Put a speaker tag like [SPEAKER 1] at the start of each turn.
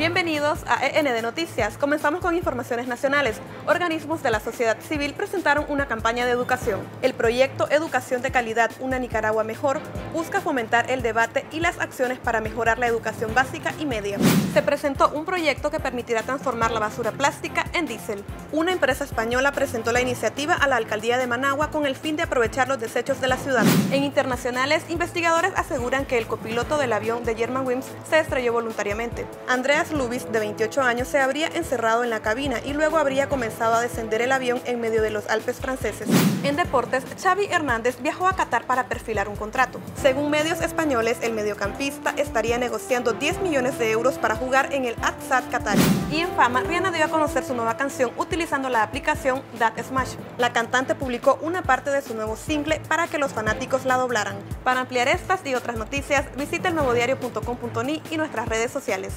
[SPEAKER 1] Bienvenidos a END Noticias. Comenzamos con informaciones nacionales. Organismos de la sociedad civil presentaron una campaña de educación. El proyecto Educación de Calidad, una Nicaragua mejor, busca fomentar el debate y las acciones para mejorar la educación básica y media. Se presentó un proyecto que permitirá transformar la basura plástica en diésel. Una empresa española presentó la iniciativa a la alcaldía de Managua con el fin de aprovechar los desechos de la ciudad. En internacionales, investigadores aseguran que el copiloto del avión de German Wims se estrelló voluntariamente. Andreas Lubis, de 28 años, se habría encerrado en la cabina y luego habría comenzado a descender el avión en medio de los Alpes franceses. En deportes, Xavi Hernández viajó a Qatar para perfilar un contrato. Según medios españoles, el mediocampista estaría negociando 10 millones de euros para jugar en el Atsat Qatar. Y en fama, Rihanna dio a conocer su nueva canción utilizando la aplicación That Smash. La cantante publicó una parte de su nuevo single para que los fanáticos la doblaran. Para ampliar estas y otras noticias, visita el nuevodiario.com.ni y nuestras redes sociales.